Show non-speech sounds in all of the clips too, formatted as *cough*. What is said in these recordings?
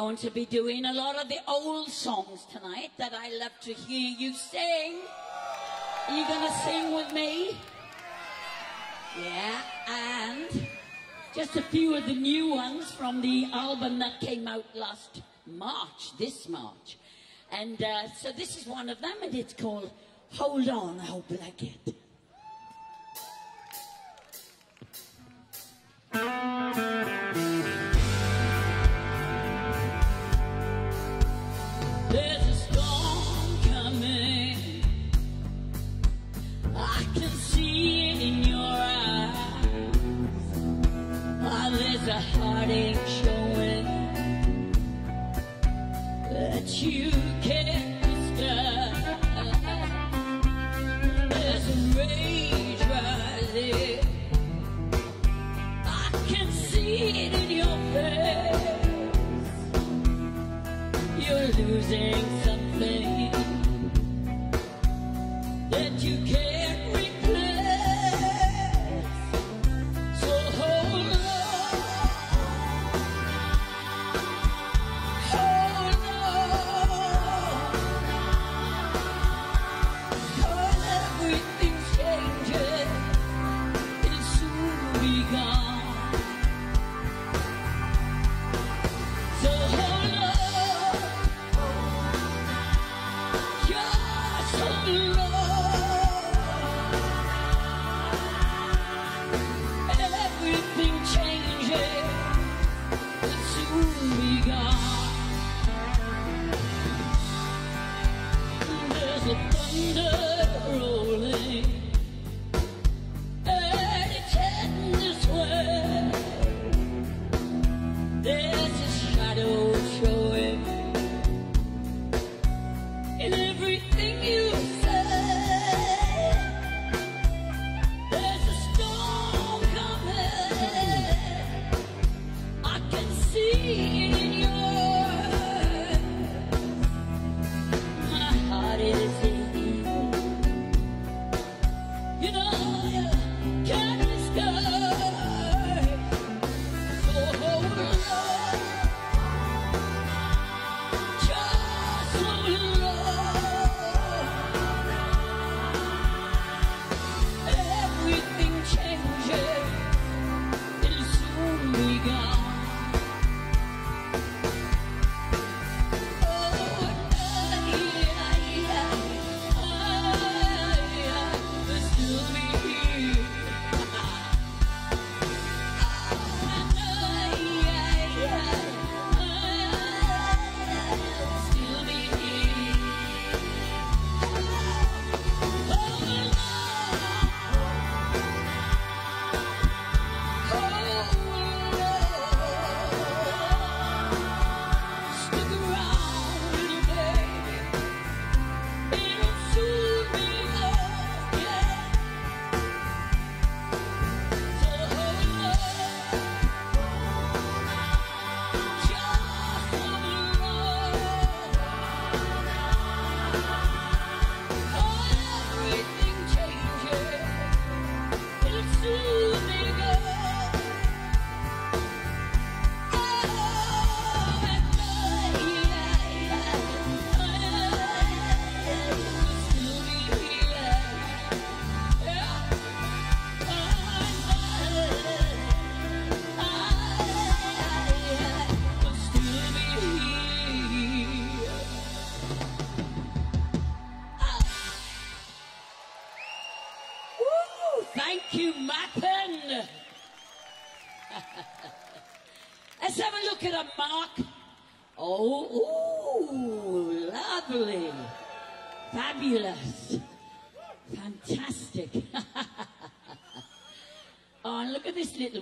going to be doing a lot of the old songs tonight that I love to hear you sing. Are you going to sing with me? Yeah, and just a few of the new ones from the album that came out last March, this March. And uh, so this is one of them, and it's called Hold On, I Hope I Like It. There's something that you can't replace. So hold on, hold everything's changing. Gone.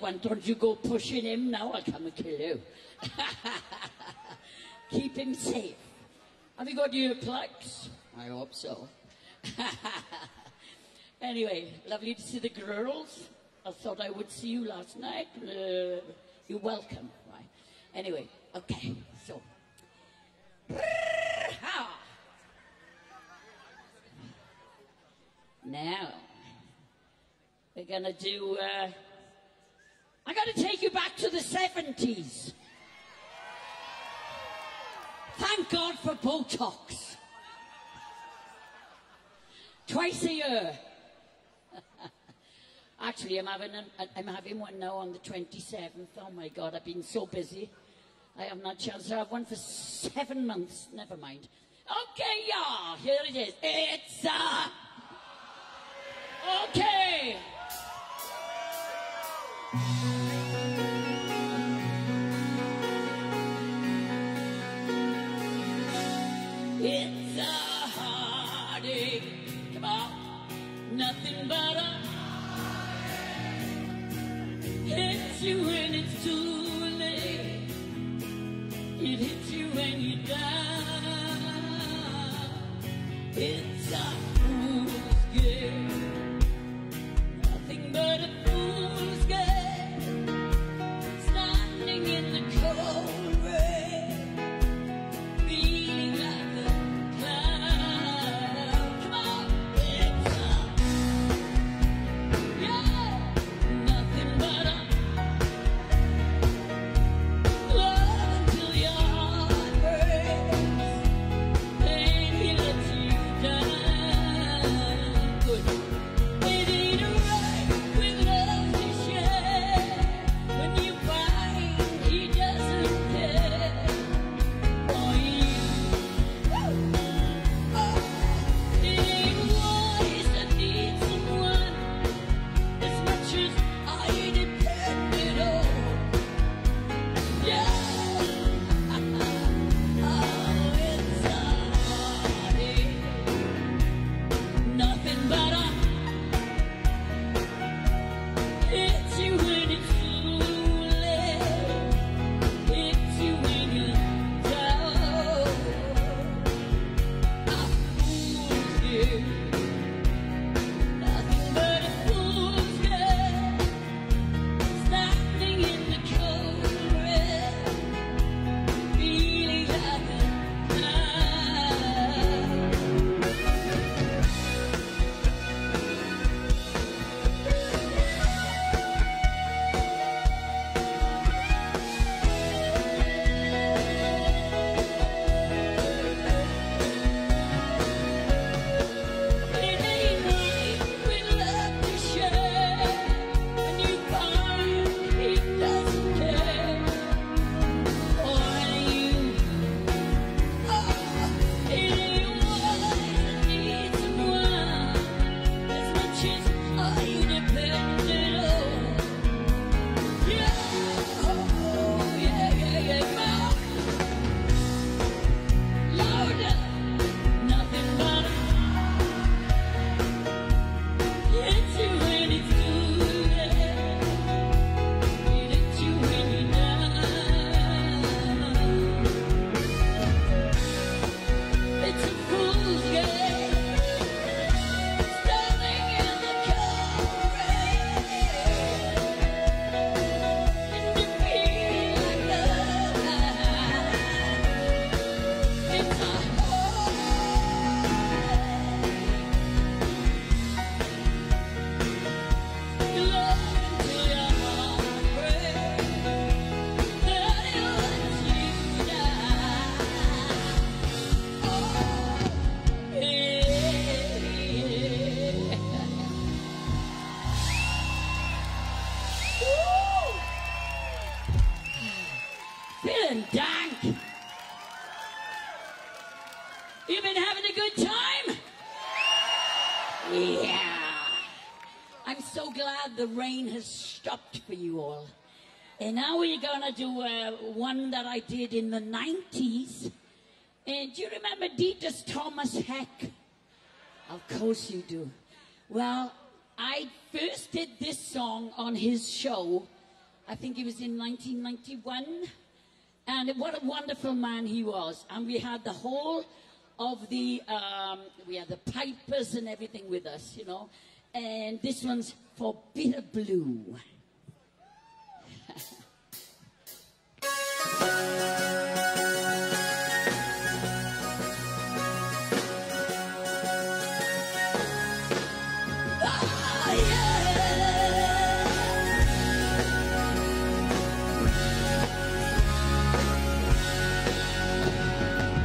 one. Don't you go pushing him now, I'll come and kill you. *laughs* Keep him safe. Have you got earplugs? I hope so. *laughs* anyway, lovely to see the girls. I thought I would see you last night. Uh, you're welcome. Right. Anyway, okay, so. Now, we're going to do. Uh, I got to take you back to the 70s. Thank God for Botox. Twice a year. *laughs* Actually, I'm having, an, I'm having one now on the 27th. Oh my God, I've been so busy. I haven't had a chance to have one for seven months. Never mind. Okay, yeah, here it is. It's, uh, okay. nothing but a hit you in. Has stopped for you all. And now we're going to do uh, one that I did in the 90s. And do you remember Dieter Thomas Heck? Of course you do. Well, I first did this song on his show. I think it was in 1991. And what a wonderful man he was. And we had the whole of the, um, we had the pipers and everything with us, you know. And this one's for Bitter Blue.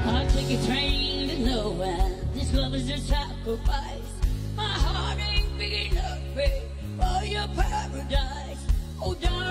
I take a train to nowhere. This love is sacrifice. Enough for your paradise. Oh, darling,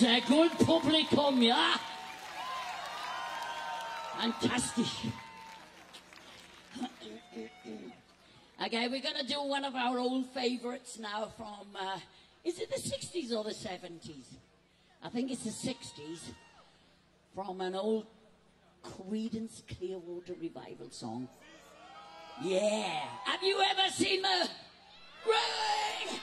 Ist gut Publikum, ja? Fantastisch. Okay, we're going to do one of our old favorites now from, uh, is it the 60s or the 70s? I think it's the 60s. From an old Creedence Clearwater Revival song. Yeah. Have you ever seen the rain?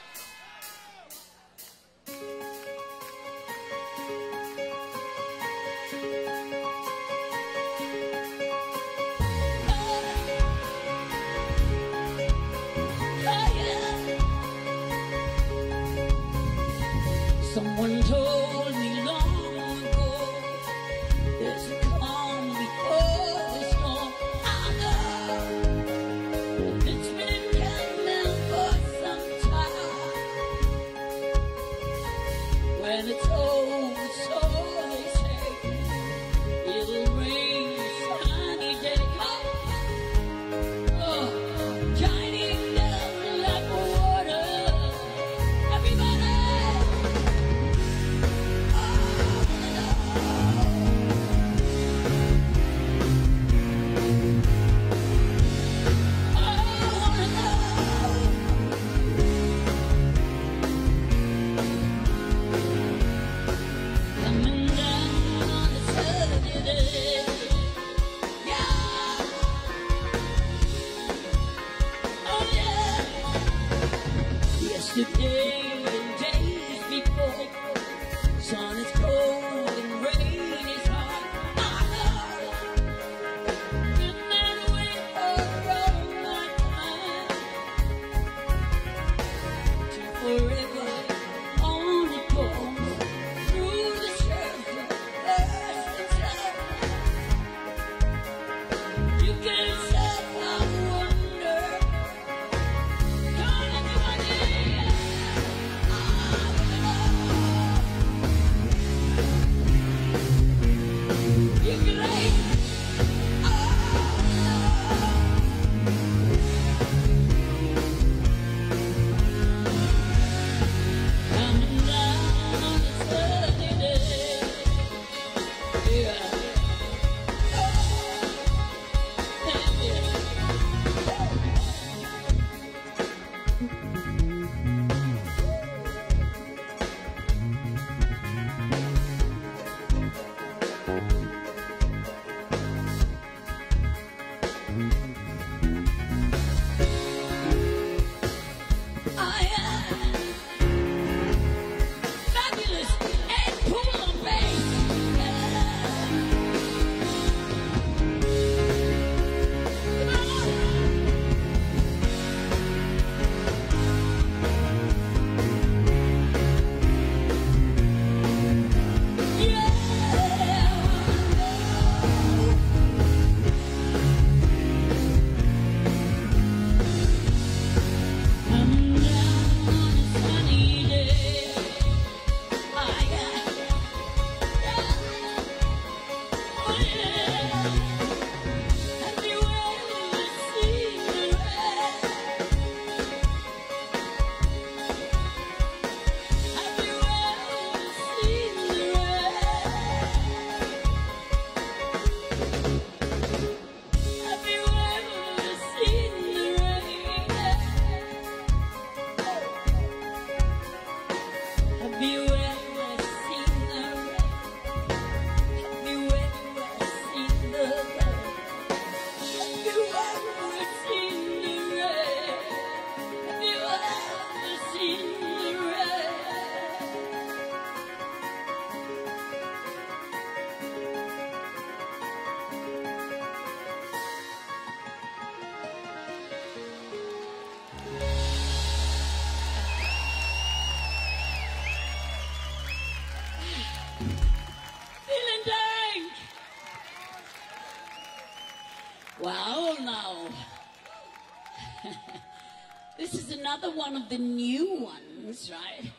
another one of the new ones, right?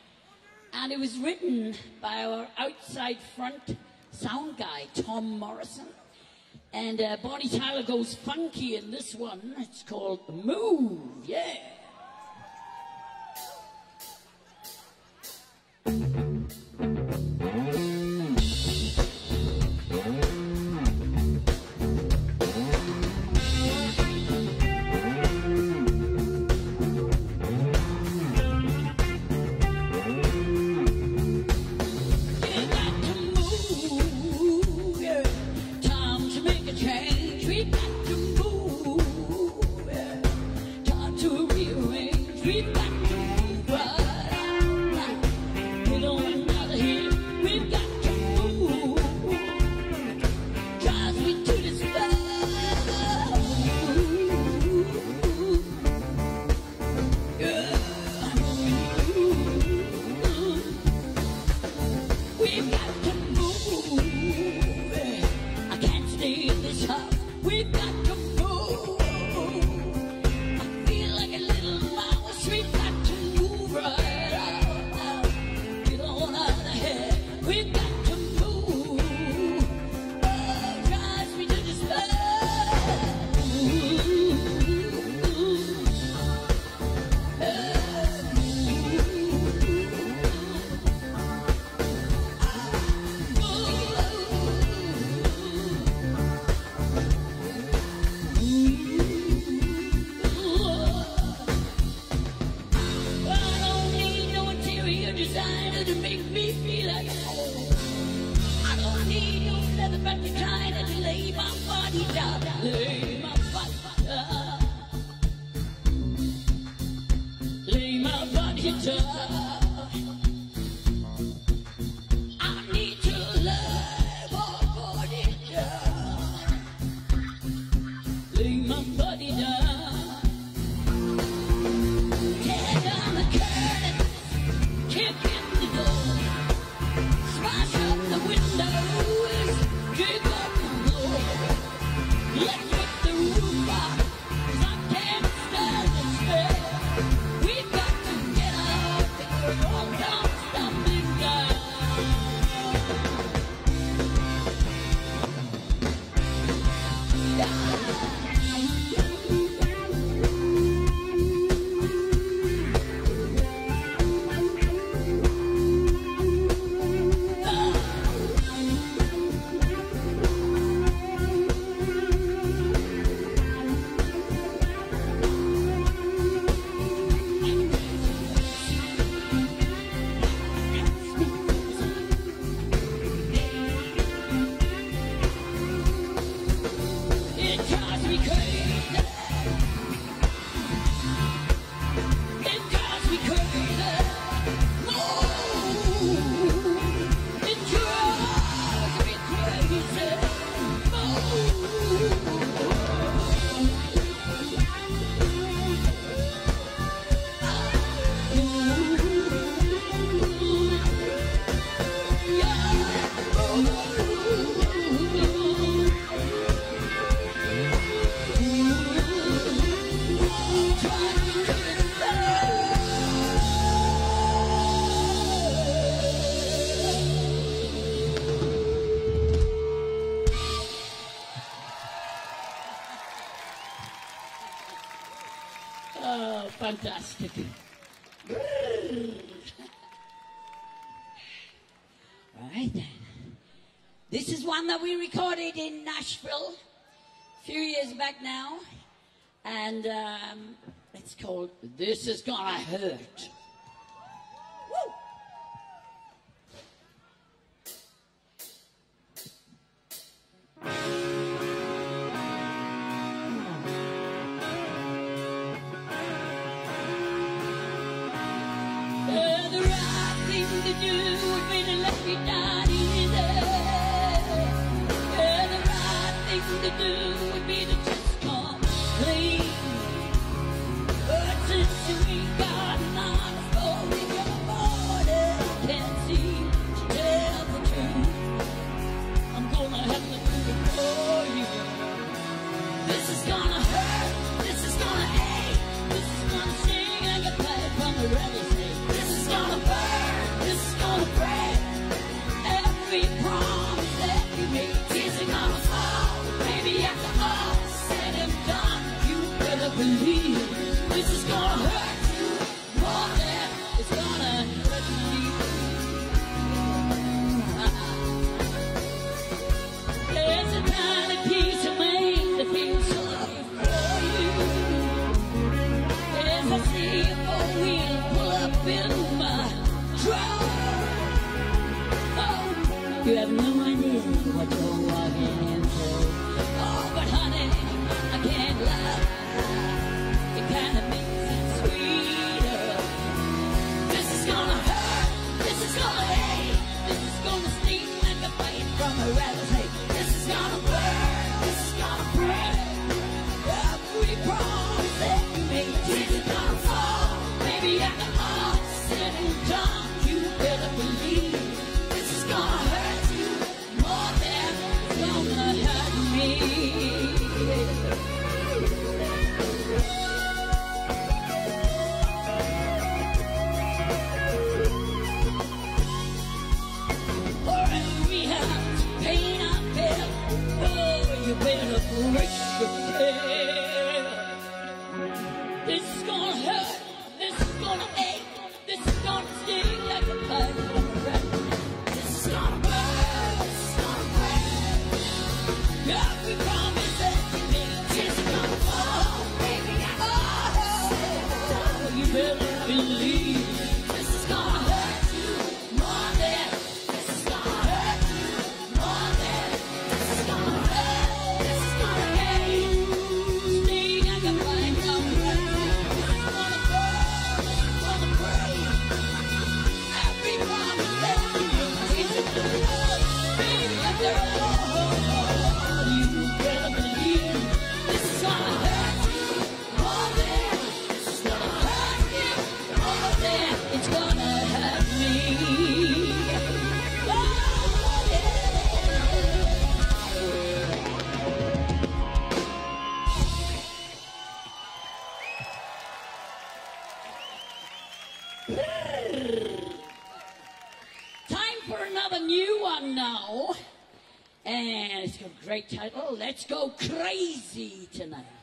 And it was written by our outside front sound guy, Tom Morrison. And uh, Bonnie Tyler goes funky in this one. It's called Move, yeah. fantastic. Alright then. This is one that we recorded in Nashville a few years back now. And um, it's called This Is Gonna Hurt. believe this is gonna hurt. for another new one now. And it's got a great title. Let's go crazy tonight.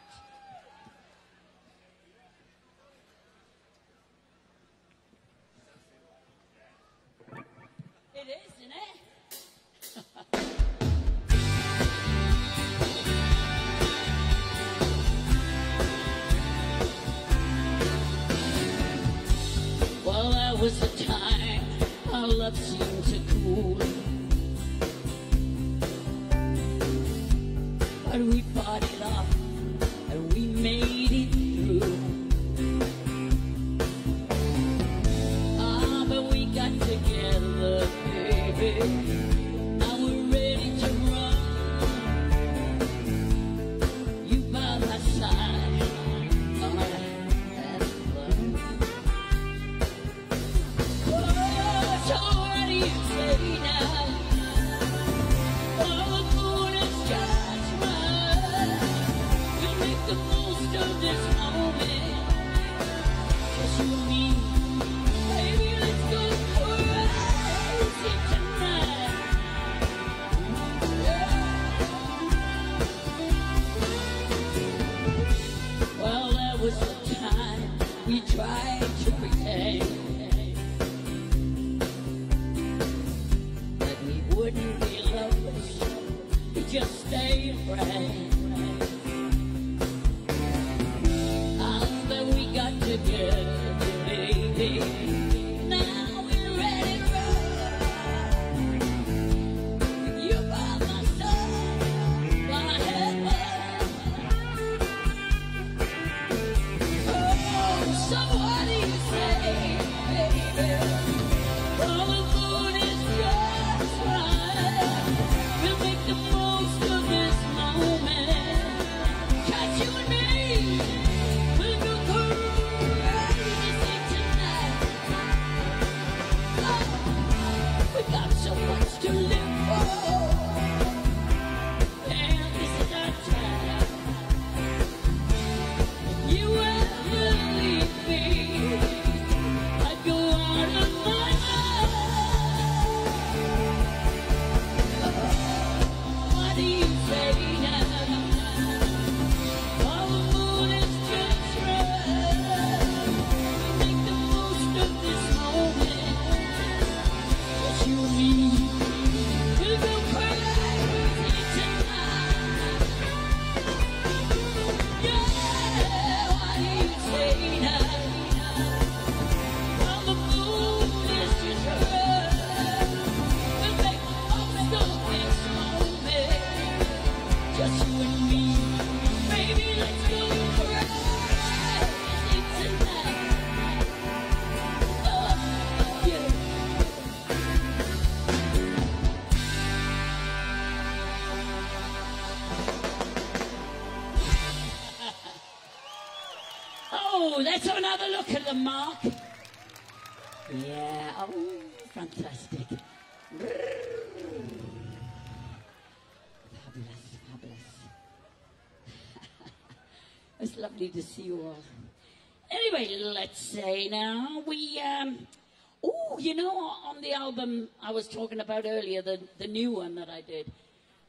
album I was talking about earlier, the, the new one that I did,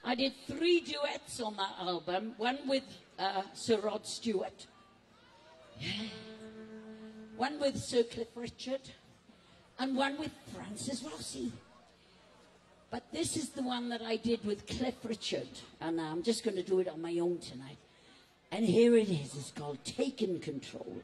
I did three duets on that album, one with uh, Sir Rod Stewart, one with Sir Cliff Richard, and one with Francis Rossi. But this is the one that I did with Cliff Richard, and I'm just going to do it on my own tonight. And here it is, it's called Taking Control.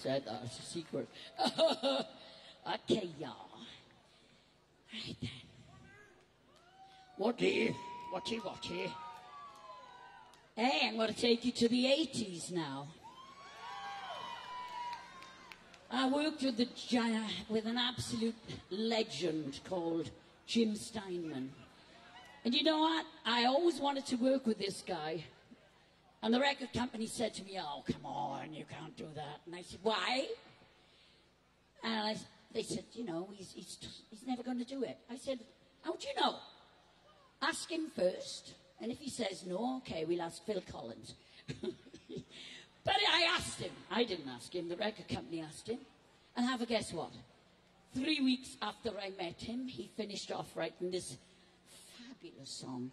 Said that. Uh, a secret. *laughs* okay, y'all. Right then. What do you? What you? What you? Hey, I'm going to take you to the 80s now. I worked with, the, with an absolute legend called Jim Steinman. And you know what? I always wanted to work with this guy. And the record company said to me, Oh, come on, you can't do that. And I said, Why? And I, they said, You know, he's, he's, he's never going to do it. I said, How do you know? Ask him first. And if he says no, okay, we'll ask Phil Collins. *laughs* but I asked him. I didn't ask him. The record company asked him. And have a guess what? Three weeks after I met him, he finished off writing this fabulous song,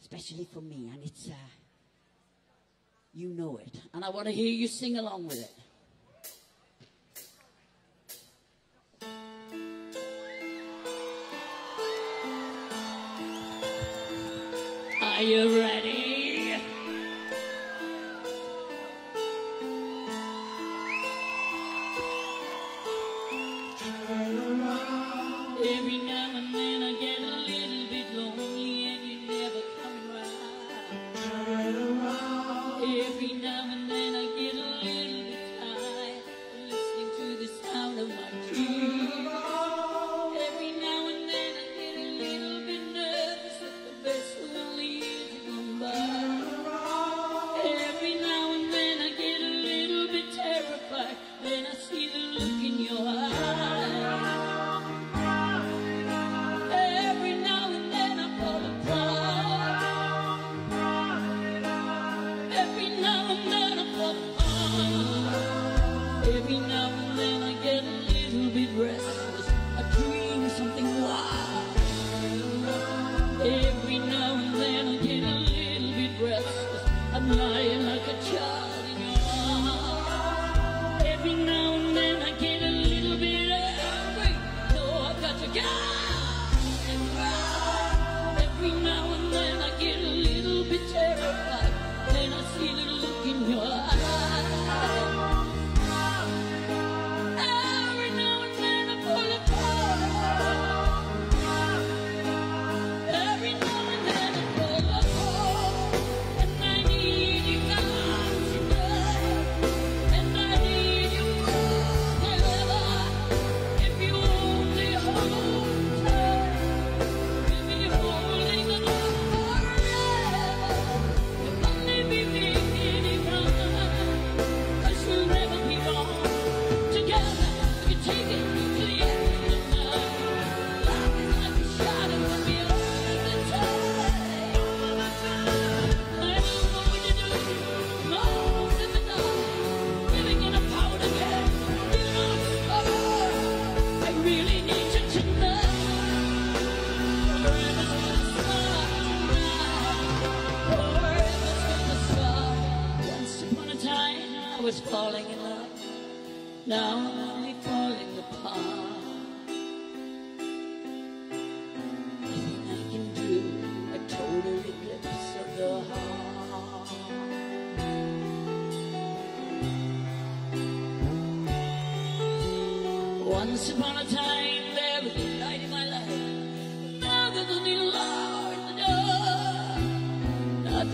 especially for me. And it's, uh, you know it. And I want to hear you sing along with it. Are you ready?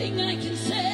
I can say.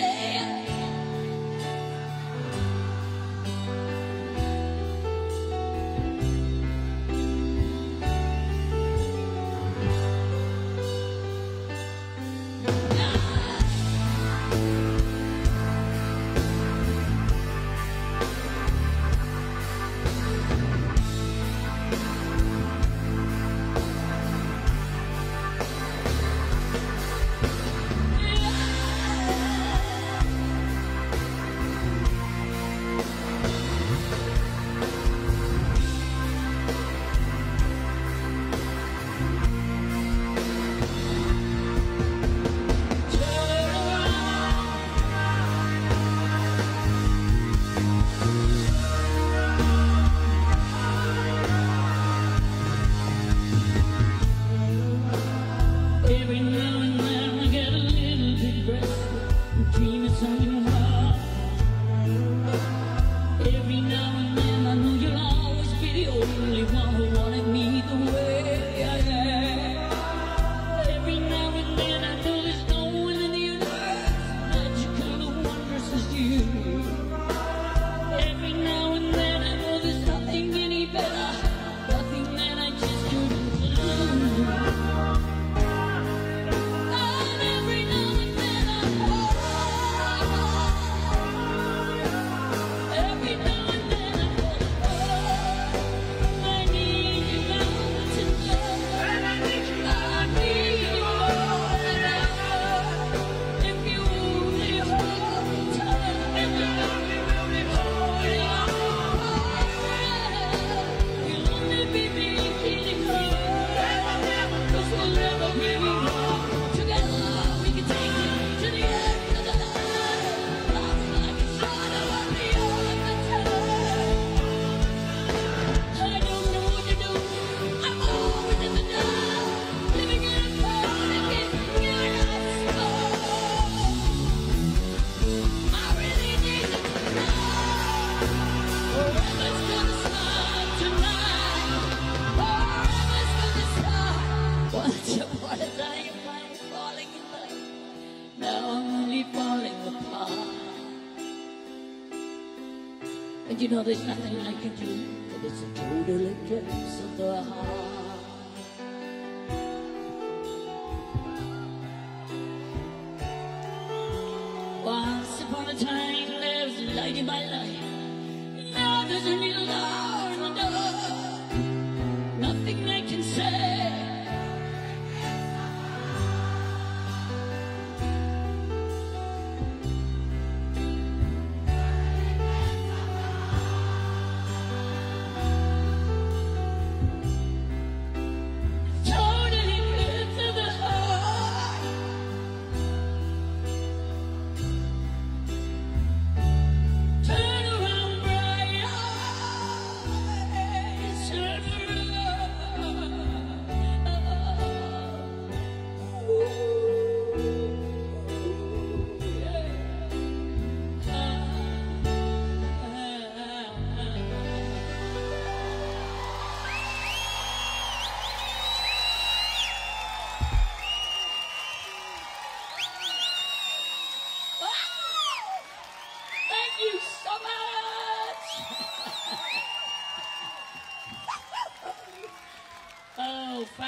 you know there's nothing I can do, but it's a total eclipse of the heart.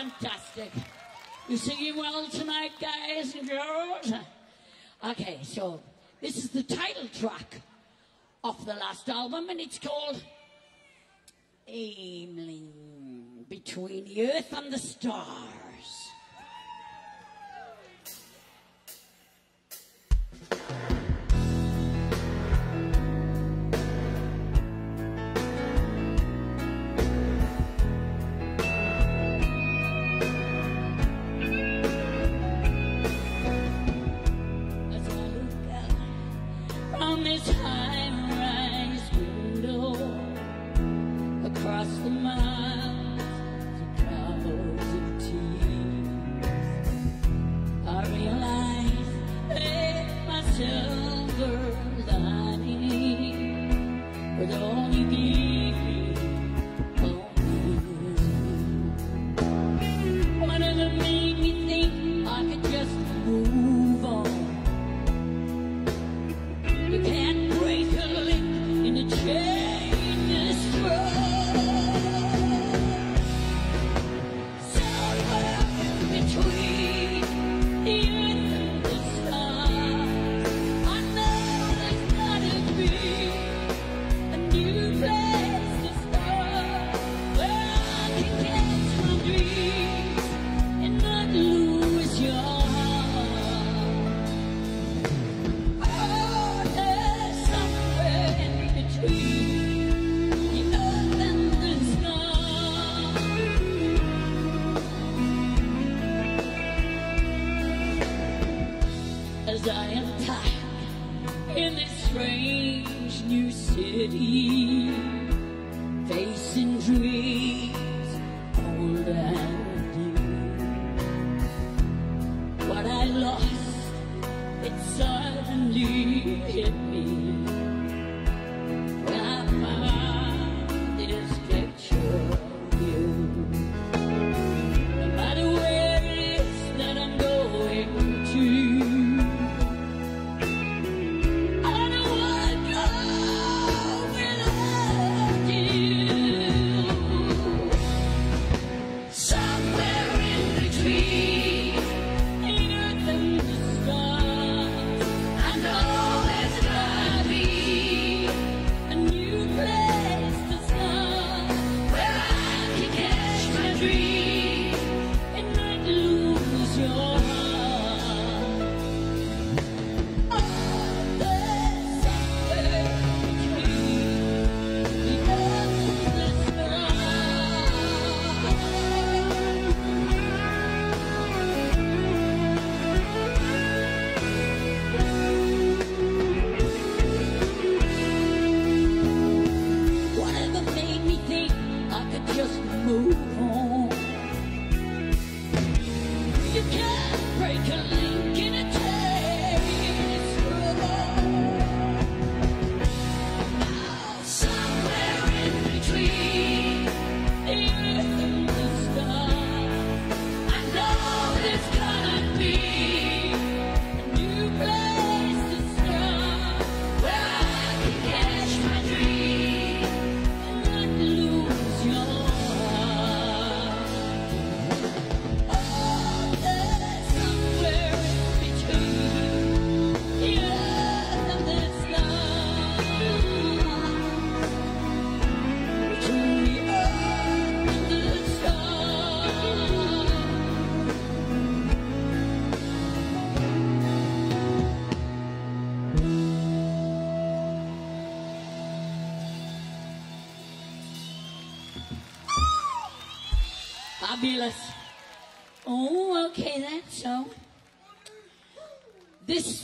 fantastic. You singing well tonight, guys and girls? Okay, so this is the title track of the last album, and it's called Aimling Between the Earth and the Stars. to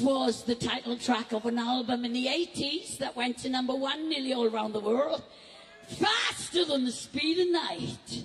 Was the title track of an album in the 80s that went to number one nearly all around the world. Faster than the speed of night.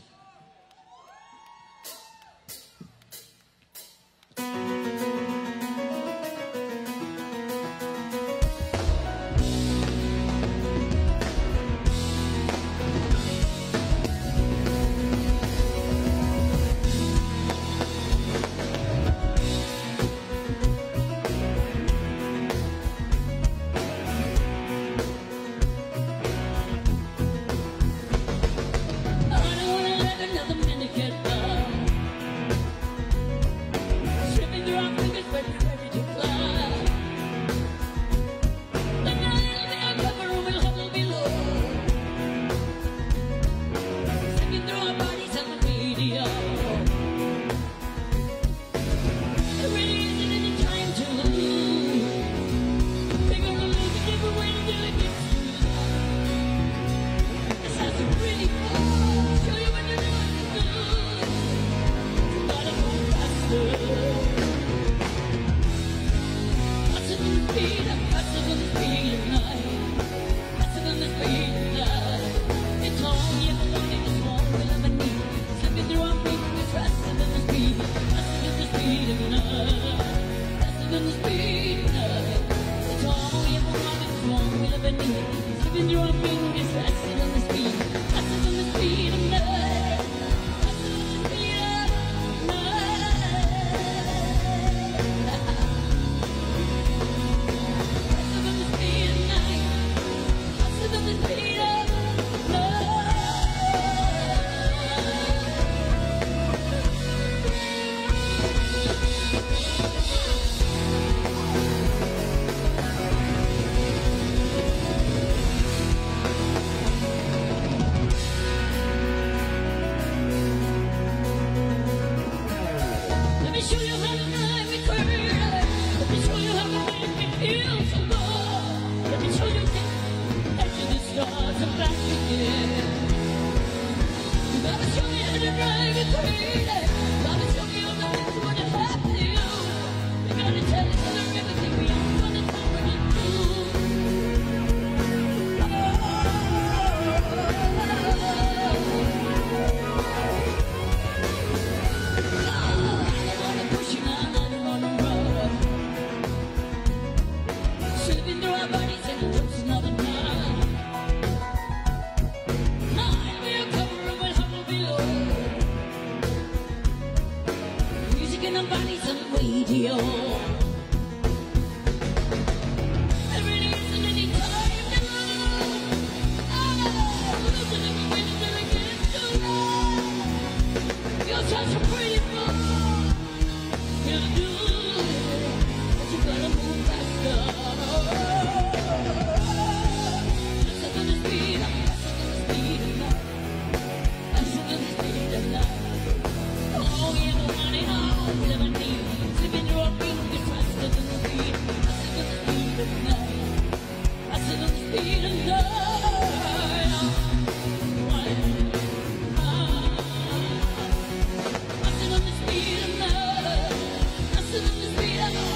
freedom.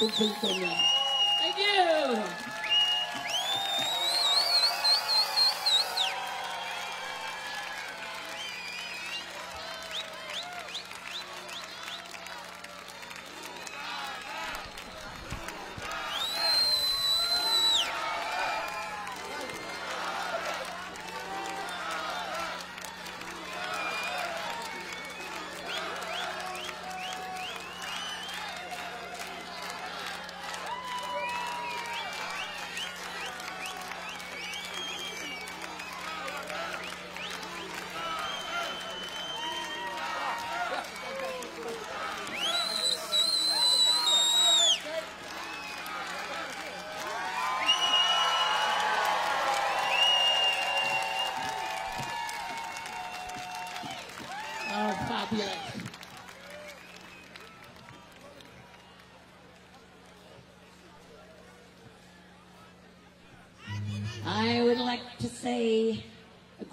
That's great people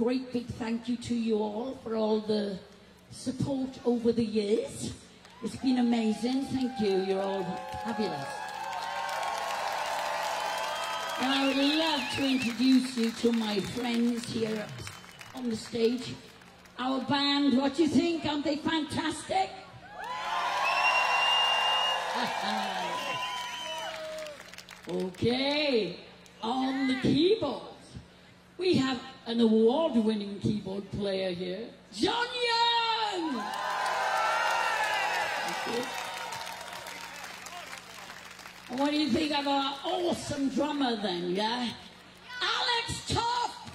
great big thank you to you all for all the support over the years. It's been amazing. Thank you. You're all fabulous. And I would love to introduce you to my friends here on the stage. Our band, what do you think? Aren't they fantastic? *laughs* okay, on the keyboards, we have an award-winning keyboard player here, John Young! And what do you think of our awesome drummer then, yeah? Alex Toff!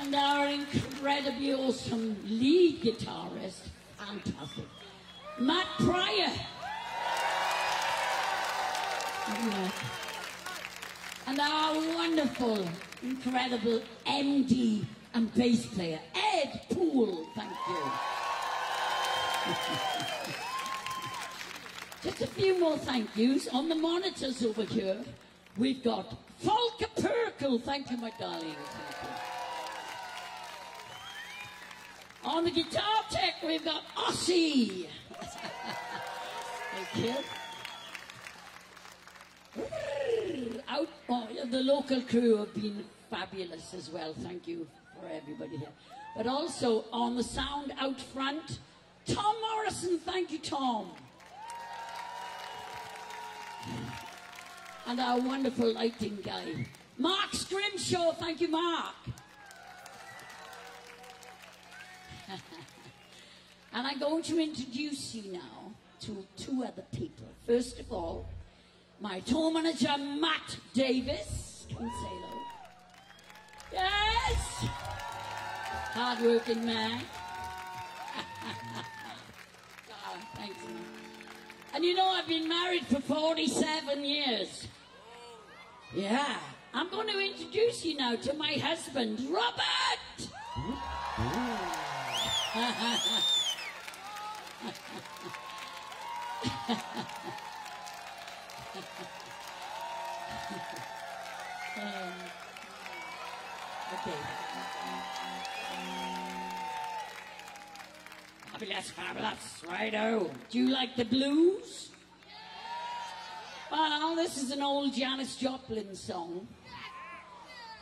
And our incredibly awesome lead guitarist, fantastic, Matt Pryor. And our wonderful, incredible MD and bass player, Ed Poole. Thank you. *laughs* Just a few more thank yous. On the monitors over here, we've got Volker Perkel. Thank you, my darling. You. On the guitar tech, we've got Ossie. *laughs* Thank you. Out, oh, yeah, the local crew have been fabulous as well. Thank you for everybody here. But also on the sound out front, Tom Morrison. Thank you, Tom. And our wonderful lighting guy, Mark Scrimshaw. Thank you, Mark. *laughs* and I'm going to introduce you now to two other people. First of all, my tour manager, Matt Davis. Come say hello. Yes! Hard-working man. oh, *laughs* thanks, man. And you know, I've been married for 47 years. Yeah. I'm going to introduce you now to my husband, Robert! *laughs* Okay. Fabulous, fabulous. Righto. Do you like the blues? Well, this is an old Janis Joplin song.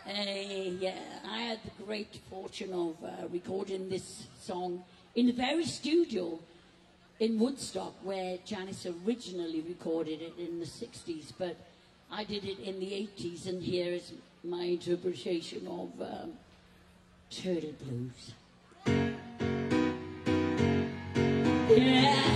Uh, yeah, I had the great fortune of uh, recording this song in the very studio in Woodstock where Janis originally recorded it in the 60s, but I did it in the 80s, and here is my interpretation of um, Turtle Blues. Yeah.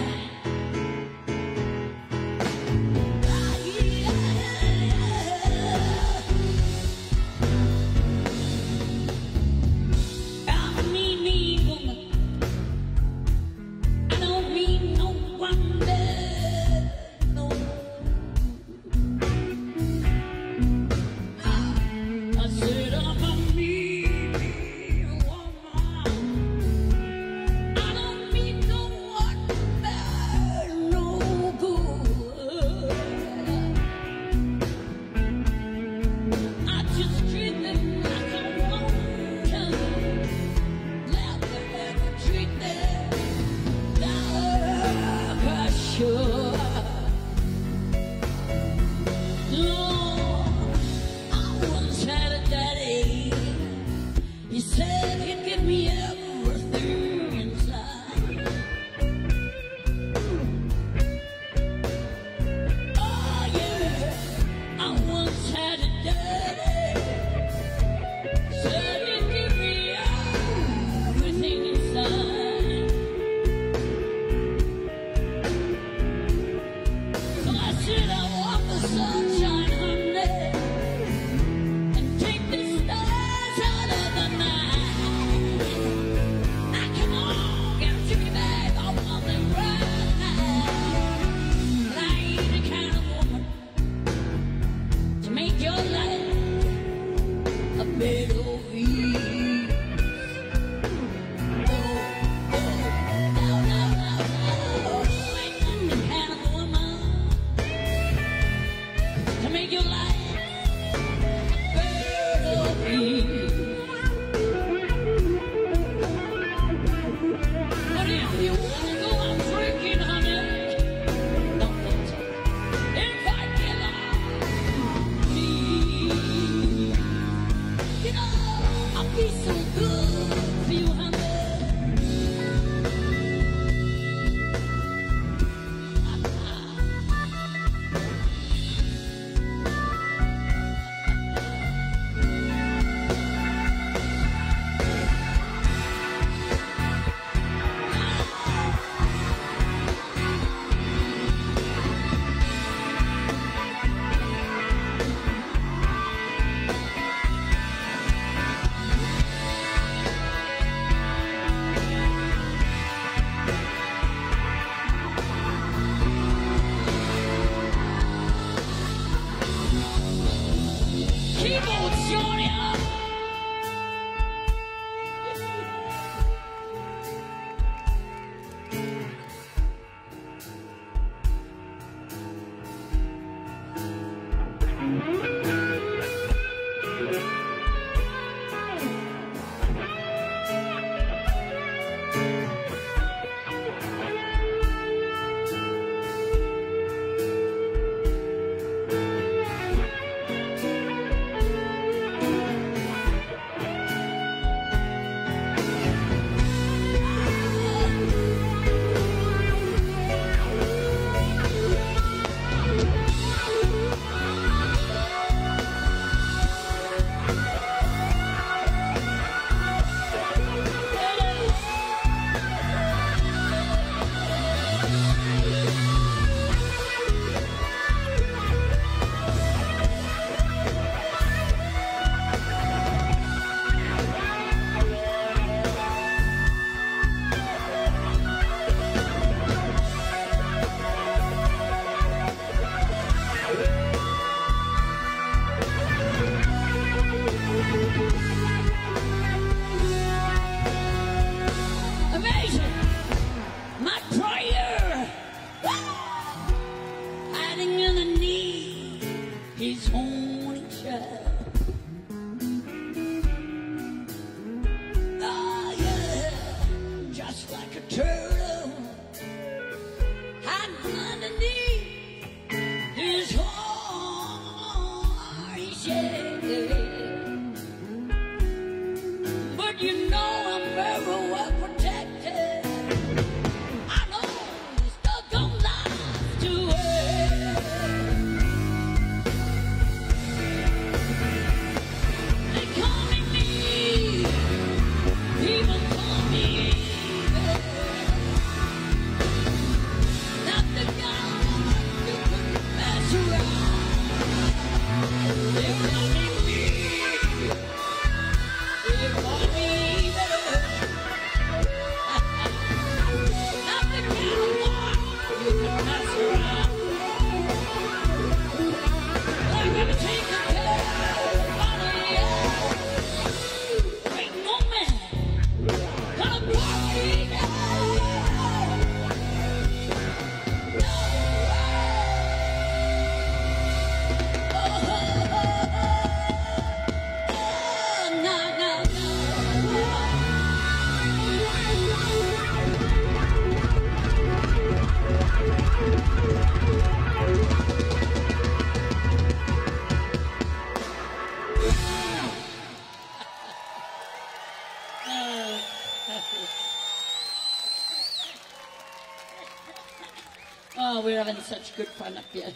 Here.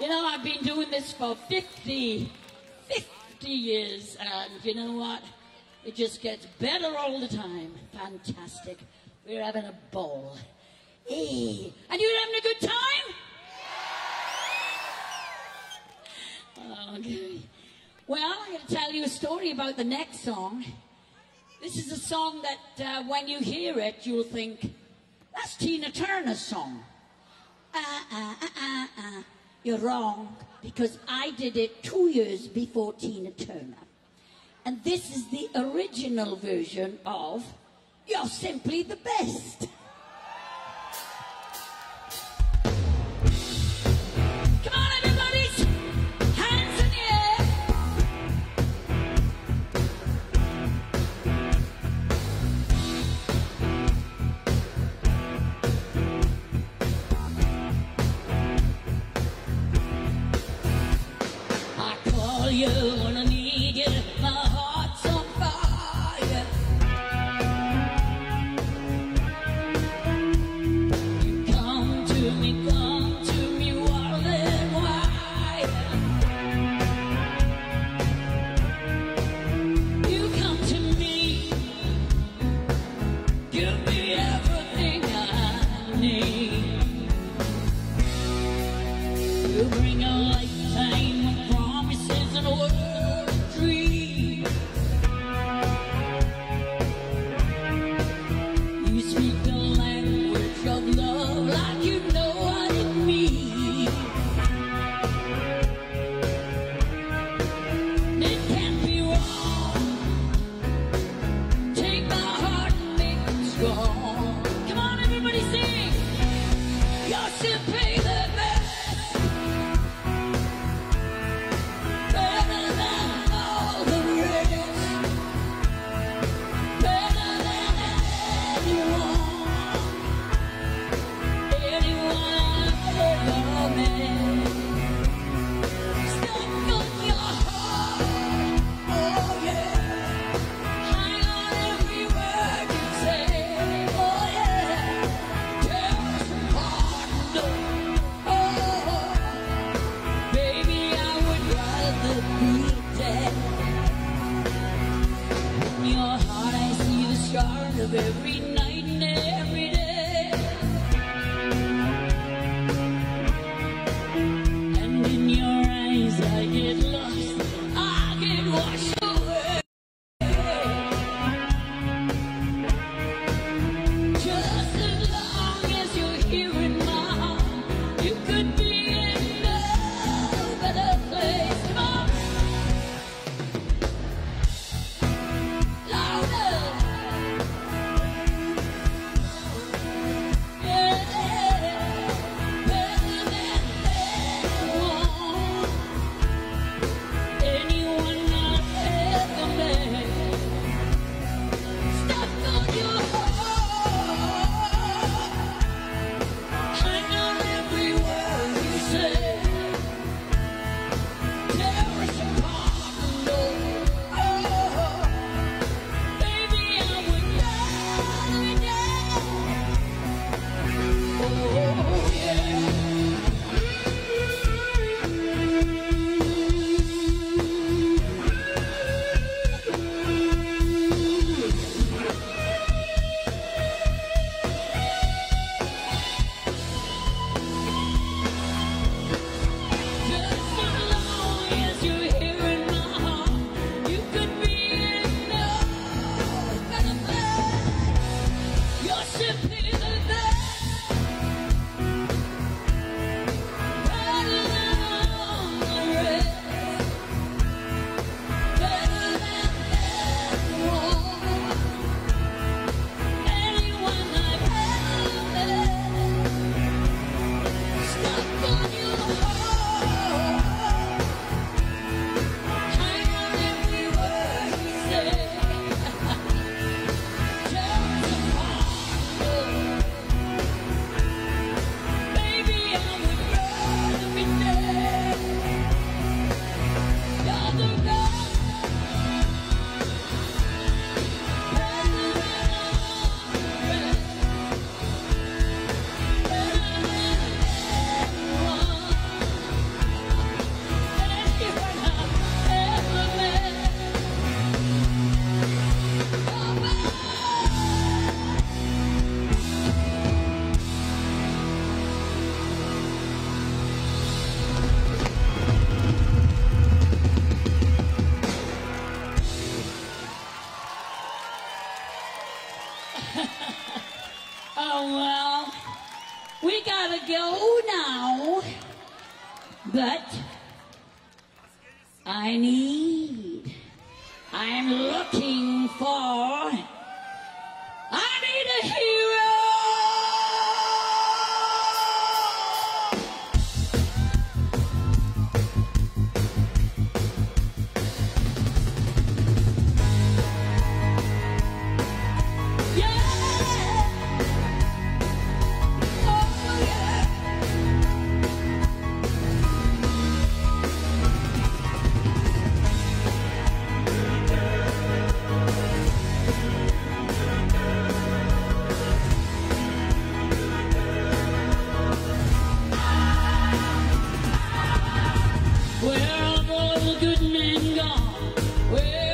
You know, I've been doing this for 50, 50 years, and you know what? It just gets better all the time. Fantastic. We're having a ball. Hey, and you're having a good time? Okay. Well, I'm going to tell you a story about the next song. This is a song that uh, when you hear it, you'll think, that's Tina Turner's song uh, uh, uh, you're wrong because I did it two years before Tina Turner. And this is the original version of You're Simply the Best. bring a lifetime I need, good men gone?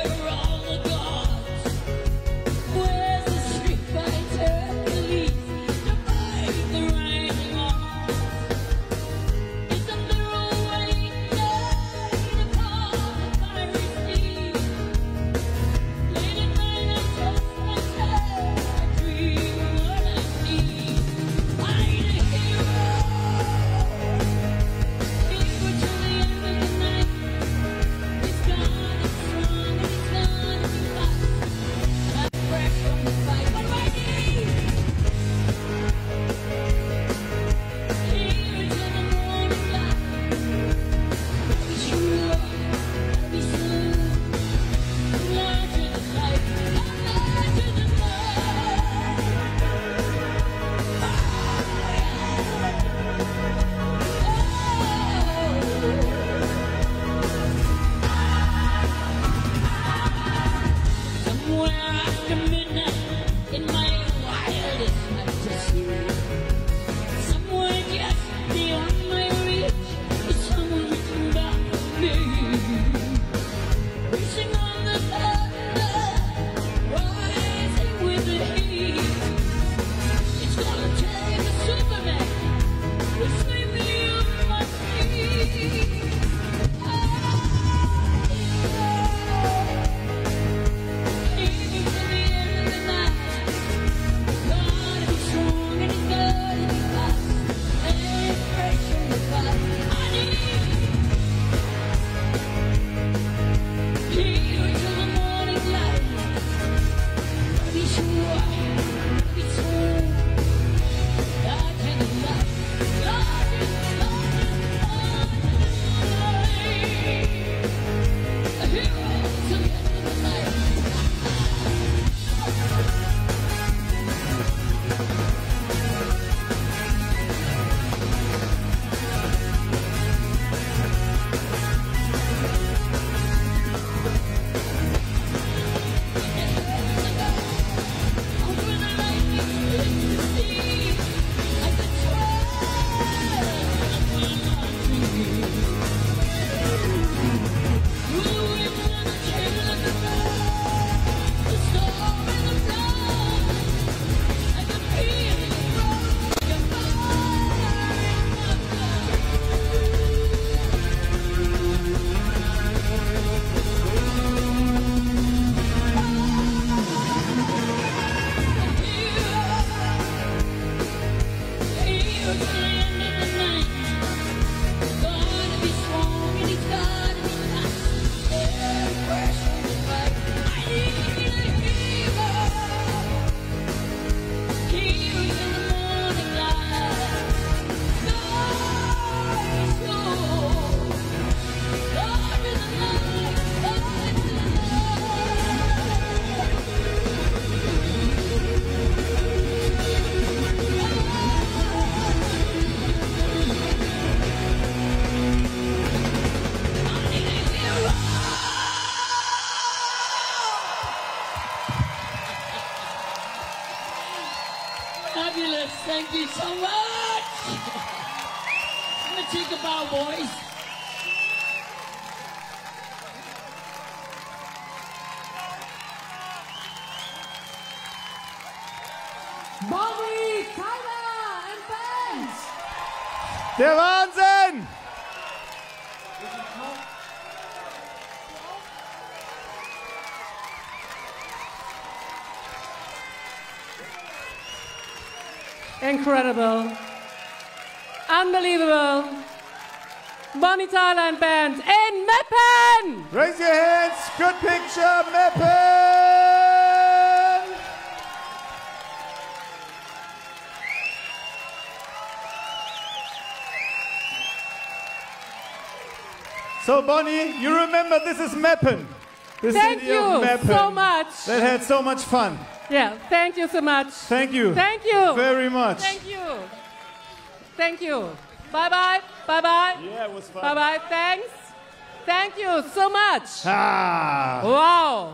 Incredible. Unbelievable. Bonnie Tyler and band in Meppen! Raise your hands. Good picture, Meppen! So, Bonnie, you remember this is Meppen. The Thank you Meppen. so much. That had so much fun. Yeah, thank you so much. Thank you. Thank you. Very much. Thank you. Thank you. Bye bye. Bye bye. Yeah, it was fun. Bye bye. Thanks. Thank you so much. Ah. Wow.